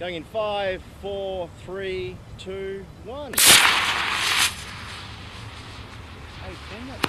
Going in five, four, three, two, one. Hey, send that